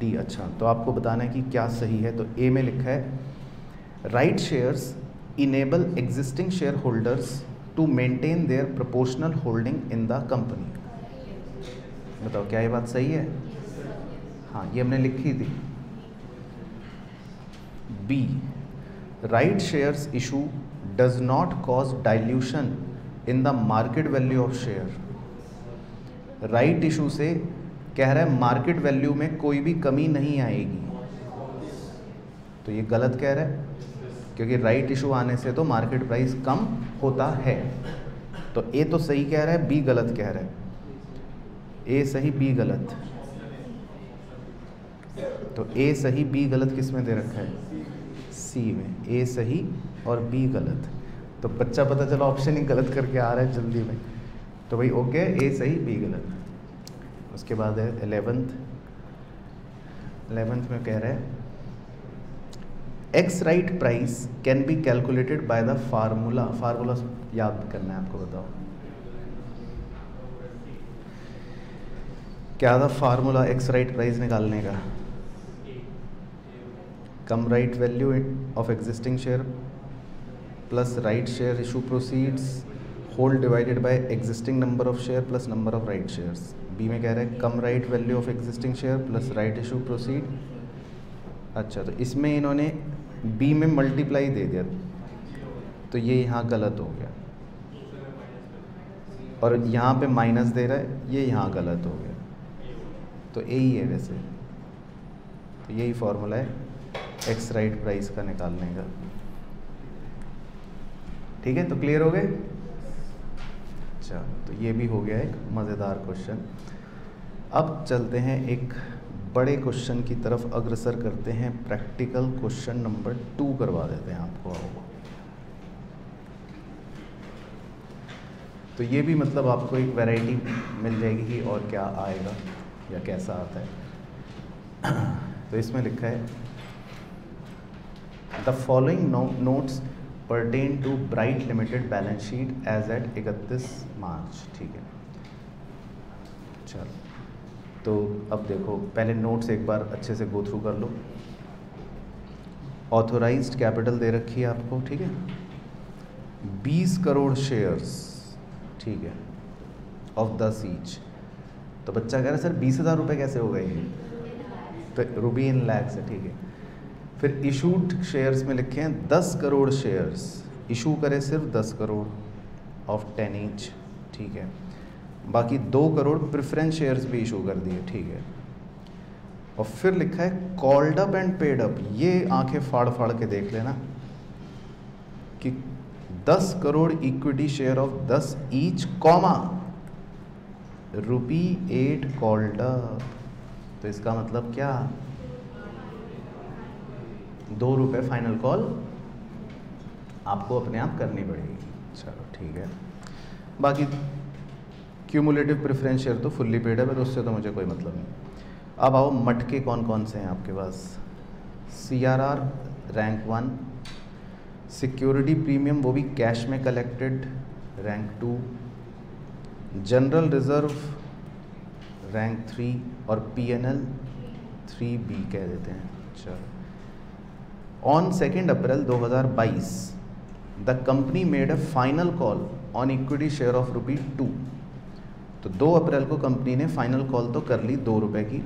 [SPEAKER 1] डी अच्छा तो आपको बताना है कि क्या सही है तो ए में लिखा है right shares enable existing share holders to maintain their proportional holding in the company बताओ, क्या ये बात सही है? हाँ ये हमने लिखी थी। B right shares issue does not cause dilution in the market value of share right issue से कह रहा है मार्केट वैल्यू में कोई भी कमी नहीं आएगी। तो ये गलत कह रहा है। क्योंकि राइट इशू आने से तो मार्केट प्राइस कम होता है। तो ए तो सही कह रहा है बी गलत कह रहा है। ए सही बी गलत। तो ए सही बी गलत किसमें दे रखा है? सी में। ए सही और बी गलत। तो बच्चा पता चला ऑप्शन ही गलत करके आ रहा है जल्दी में। तो भाई ओके ए सही बी गलत। उसके बाद है एलेवेंथ एलेवेंथ में कह रहा है ex right price can be calculated by the formula formula याद करना है आपको, बताओ। क्या था फार्मूला एक्स राइट प्राइस निकालने का? Cum right value of existing share plus right share issue proceeds hold divided by existing number of share plus number of right shares B में कह रहे हैं cum right value of existing share plus right issue proceed अच्छा तो इसमें इन्होंने बी में मल्टीप्लाई दे दिया तो ये यहाँ गलत हो गया। और यहाँ पे माइनस दे रहा है, ये यहाँ गलत हो गया। तो ए ही है वैसे। तो यही फॉर्मूला है एक्स राइट प्राइस का निकालने का। ठीक है तो क्लियर हो गए? अच्छा तो ये भी हो गया एक मज़ेदार क्वेश्चन अब चलते हैं एक बड़े क्वेश्चन की तरफ़ अग्रसर करते हैं। प्रैक्टिकल क्वेश्चन नंबर टू करवा देते हैं आपको तो ये भी मतलब आपको एक वैरायटी मिल जाएगी कि और क्या आएगा या कैसा आता है। तो इसमें लिखा है the following notes pertain to Bright limited balance sheet as at इकतीस मार्च। ठीक है। चलो। तो अब देखो, पहले नोट्स एक बार अच्छे से गो थ्रू कर लो। ऑथोराइज्ड कैपिटल दे रखी है आपको, ठीक है? 20 करोड़ शेयर्स ठीक है ऑफ़ दस ईच तो बच्चा कह रहा है, सर, बीस हज़ार रुपये कैसे हो गए तो रूबी इन लैक्स है, ठीक है। फिर इशूड शेयर्स में लिखे हैं, दस करोड़ शेयर्स इशू करे सिर्फ़ दस करोड़ ऑफ़ टेन ईच ठीक है। बाकी दो करोड़ प्रेफरेंस शेयर्स भी इशू कर दिए, ठीक है। और फिर लिखा है called up and paid up ये आँखें फाड़ फाड़ के देख लेना कि दस करोड़ इक्विटी शेयर ऑफ़ दस each comma rupee at called up तो इसका मतलब क्या? दो रुपए फाइनल कॉल आपको अपने आप करनी पड़ेगी। चलो, ठीक है। बाकी क्यूमुलेटिव प्रेफरेंस शेयर तो फुल्ली पेड है तो उससे तो मुझे कोई मतलब नहीं। अब आओ, मटके कौन कौन से हैं आपके पास? C R R rank one security premium वो भी कैश में collected rank two general reserve rank three और P N L three B कह देते हैं। चलो on second April 2022 the company made a final call on equity share of rupee two तो दो अप्रैल को कंपनी ने फाइनल कॉल तो कर ली दो रुपए की,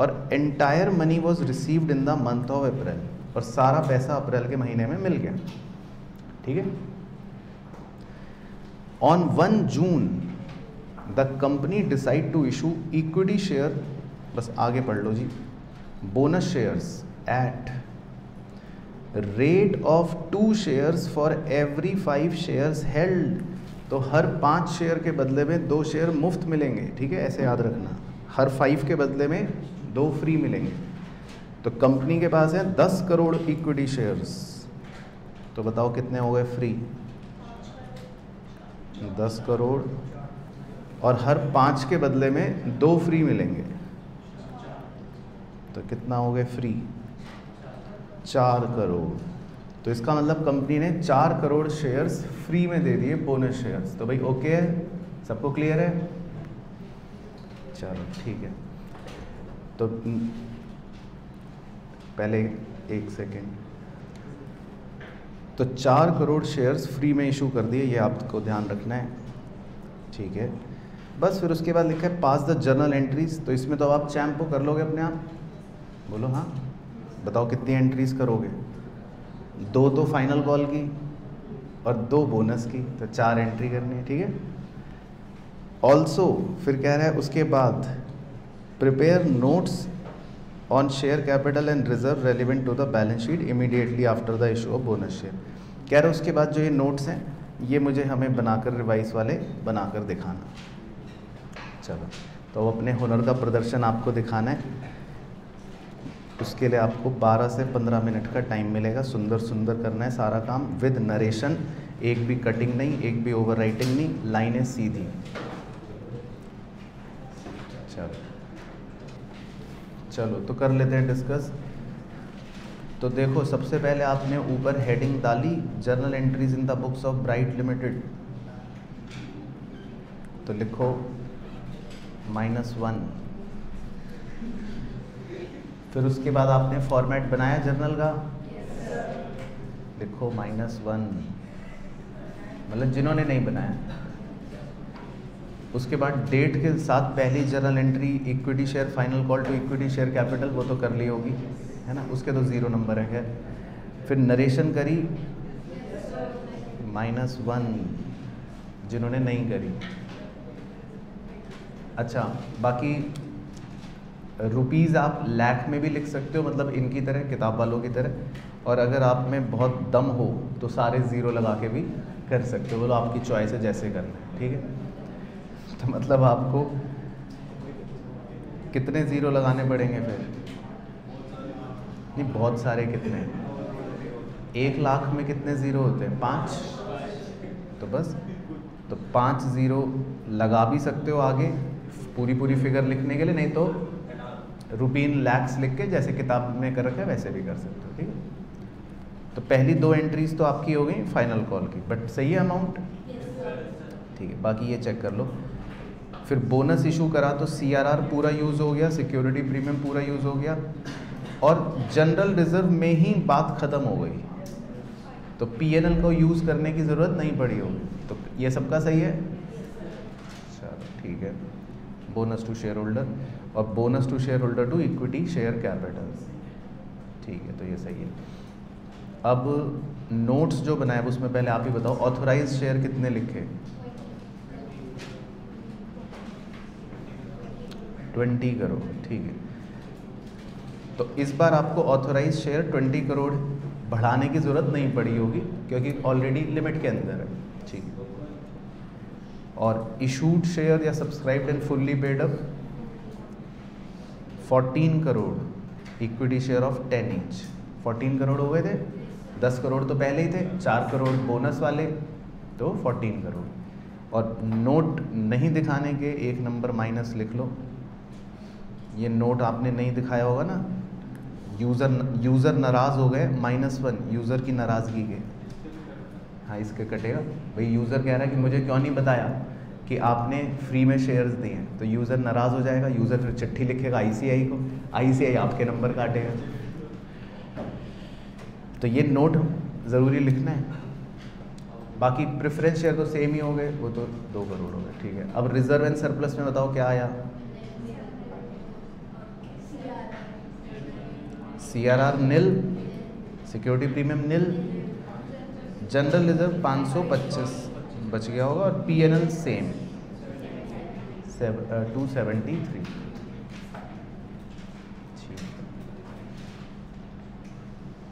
[SPEAKER 1] और entire money was received in the month of April और सारा पैसा अप्रैल के महीने में मिल गया। ठीक है? On one June the company decide to issue equity share बस आगे पढ़ लो जी bonus shares at rate of two shares for every five shares held तो हर पाँच शेयर के बदले में दो शेयर मुफ़्त मिलेंगे, ठीक है? ऐसे याद रखना। हर फाइव के बदले में दो फ्री मिलेंगे। तो कंपनी के पास है दस करोड़ इक्विटी शेयर्स तो बताओ कितने हो गए फ्री दस करोड़। और हर पाँच के बदले में दो फ्री मिलेंगे। तो कितना हो गए फ्री चार करोड़। तो इसका मतलब कंपनी ने चार करोड़ शेयर्स फ्री में दे दिए बोनस शेयर्स तो भाई ओके है? सबको क्लियर है? चलो, ठीक है। तो पहले एक सेकेंड तो चार करोड़ शेयर्स फ्री में इशू कर दिए, ये आपको ध्यान रखना है। ठीक है। बस फिर उसके बाद लिखा है पास द जर्नल एंट्रीज तो इसमें तो आप चैम्पो कर लोगे अपने आप। बोलो हाँ? बताओ कितनी एंट्रीज करोगे? दो तो फाइनल कॉल की और दो बोनस की तो चार एंट्री करनी है, ठीक है? ऑल्सो फिर कह रहा है, उसके बाद prepare notes on share capital and reserve relevant to the balance sheet immediately after the issue of bonus share कह रहे उसके बाद जो ये नोट्स हैं, ये मुझे हमें बनाकर रिवाइस वाले बनाकर दिखाना। चलो तो अपने हुनर का प्रदर्शन आपको दिखाना है। उसके लिए आपको 12 से 15 मिनट का टाइम मिलेगा। सुंदर सुंदर करना है सारा काम विद नरेशन एक भी कटिंग नहीं, एक भी ओवर राइटिंग नहीं लाइनें सीधी। चलो। चलो तो कर लेते हैं डिस्कस तो देखो, सबसे पहले आपने ऊपर हेडिंग डाली journal entries in the books of Bright limited तो लिखो माइनस वन फिर उसके बाद आपने फॉर्मेट बनाया जर्नल का? लिखो माइनस वन मतलब जिन्होंने नहीं बनाया। उसके बाद डेट के साथ पहली journal entry equity share final call to equity share capital वो तो कर ली होगी, है ना? उसके तो ज़ीरो नंबर है, खैर। फिर नरेशन करी। माइनस वन जिन्होंने नहीं करी। अच्छा बाकी रुपीज़ आप लैख में भी लिख सकते हो मतलब इनकी तरह, किताब वालों की तरह। और अगर आप में बहुत दम हो तो सारे ज़ीरो लगा के भी कर सकते हो। बोलो, आपकी चॉइस है, जैसे करना है, ठीक है? तो मतलब आपको कितने ज़ीरो लगाने पड़ेंगे फिर? नहीं, बहुत सारे कितने एक लाख में कितने ज़ीरो होते हैं? पाँच? तो बस तो पाँच ज़ीरो लगा भी सकते हो आगे पूरी पूरी फिगर लिखने के लिए, नहीं तो रुपीन लैक्स लिख के जैसे किताब में कर रखा है वैसे भी कर सकते हो ठीक है? तो पहली दो एंट्रीज तो आपकी हो गई फाइनल कॉल की बट सही है अमाउंट ठीक है बाकी ये चेक कर लो। फिर बोनस इशू करा तो सीआरआर पूरा यूज़ हो गया सिक्योरिटी प्रीमियम पूरा यूज़ हो गया और जनरल रिज़र्व में ही बात ख़त्म हो गई। तो पीएनएल को यूज़ करने की ज़रूरत नहीं पड़ी होगी। तो ये सबका सही है? चलो ठीक है। बोनस टू शेयर होल्डर और bonus to share holder to equity share capital ठीक है तो ये सही है। अब नोट्स जो बनाए उसमें पहले आप ही बताओ ऑथोराइज शेयर कितने लिखे? ट्वेंटी करोड़, ठीक है। तो इस बार आपको ऑथोराइज शेयर ट्वेंटी करोड़ बढ़ाने की ज़रूरत नहीं पड़ी होगी, क्योंकि ऑलरेडी लिमिट के अंदर है। ठीक है। और इशूड शेयर या subscribed and fully paid up 14 crore equity share of ten each 14 crore हो गए थे 10 करोड़ तो पहले ही थे, चार करोड़ बोनस वाले तो 14 करोड़ और नोट नहीं दिखाने के, एक नंबर माइनस लिख लो। ये नोट आपने नहीं दिखाया होगा ना। यूज़र यूज़र नाराज़ हो गए माइनस वन यूज़र की नाराज़गी के। हाँ इसके कटेगा। भाई यूज़र कह रहा है कि मुझे क्यों नहीं बताया? कि आपने फ्री में शेयर्स दिए हैं। तो यूज़र नाराज़ हो जाएगा यूज़र फिर चिट्ठी लिखेगा आईसीआई को। आईसीआई आपके नंबर काटेगा। तो ये नोट ज़रूरी लिखना है। बाकी प्रेफरेंस शेयर तो सेम ही हो गए, वो तो दो करोड़ हो गए, ठीक है। अब रिज़र्व एंड सरप्लस में बताओ क्या आया? C R R nil security premium nil general reserve 525 बच गया होगा और P N L same two seventy three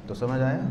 [SPEAKER 1] तो समझ आया?